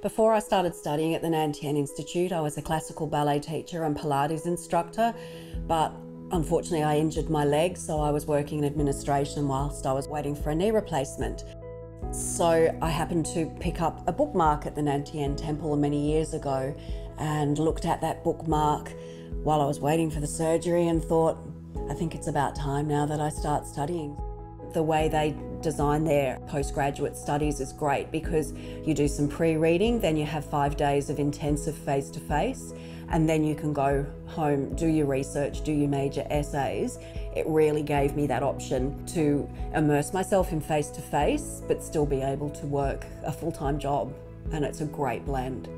Before I started studying at the Nan Tien Institute, I was a classical ballet teacher and Pilates instructor, but unfortunately I injured my leg, so I was working in administration whilst I was waiting for a knee replacement. So I happened to pick up a bookmark at the Nan Tien Temple many years ago and looked at that bookmark while I was waiting for the surgery and thought, I think it's about time now that I start studying. The way they design their postgraduate studies is great because you do some pre-reading, then you have five days of intensive face-to-face, and then you can go home, do your research, do your major essays. It really gave me that option to immerse myself in face-to-face, but still be able to work a full-time job, and it's a great blend.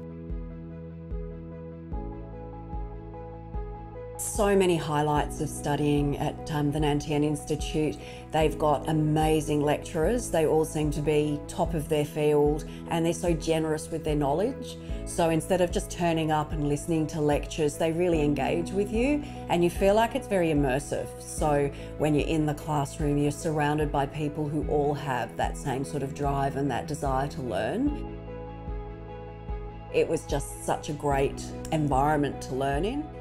So many highlights of studying at um, the Nan Tien Institute. They've got amazing lecturers. They all seem to be top of their field and they're so generous with their knowledge. So instead of just turning up and listening to lectures, they really engage with you and you feel like it's very immersive. So when you're in the classroom, you're surrounded by people who all have that same sort of drive and that desire to learn. It was just such a great environment to learn in.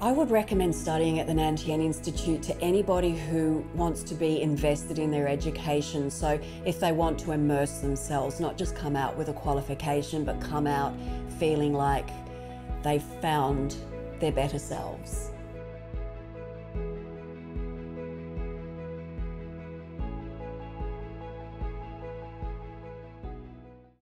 I would recommend studying at the Nan Tien Institute to anybody who wants to be invested in their education. So, if they want to immerse themselves, not just come out with a qualification, but come out feeling like they've found their better selves.